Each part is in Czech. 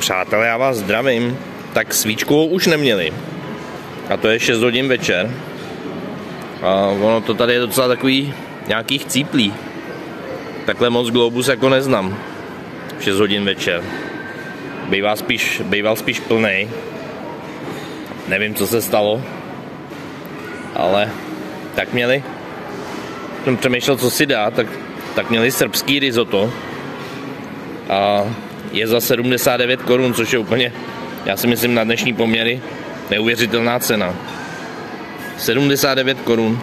Přátelé, já vás zdravím. Tak svíčkovou už neměli. A to je 6 hodin večer. A ono to tady je docela takový nějaký chcíplý. Takhle moc Globus jako neznám. 6 hodin večer. Býval spíš, býval spíš plnej. Nevím, co se stalo. Ale tak měli. Jsem přemýšlel, co si dá, tak, tak měli srbský risotto. A je za 79 korun, což je úplně, já si myslím, na dnešní poměry neuvěřitelná cena. 79 korun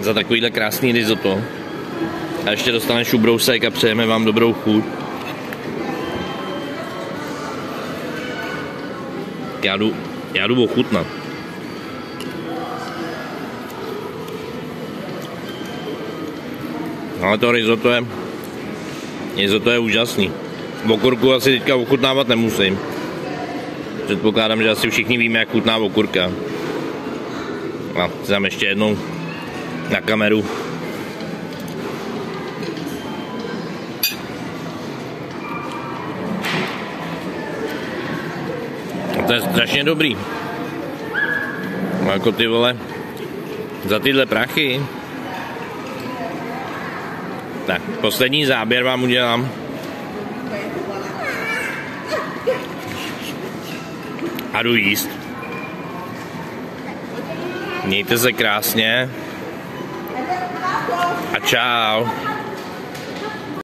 za takovýhle krásný risotto. A ještě dostaneš ubrousek a přejeme vám dobrou chuť. Já jdu, já jdu ochutnat. Ale to risotto je, risotto je úžasný. Okurku asi teďka ochutnávat nemusím. Předpokládám, že asi všichni víme, jak chutná okurka. A dám ještě jednou na kameru. To je strašně dobrý. No jako ty vole, za tyhle prachy. Tak, poslední záběr vám udělám. A jdu jíst. Mějte se krásně. A čau.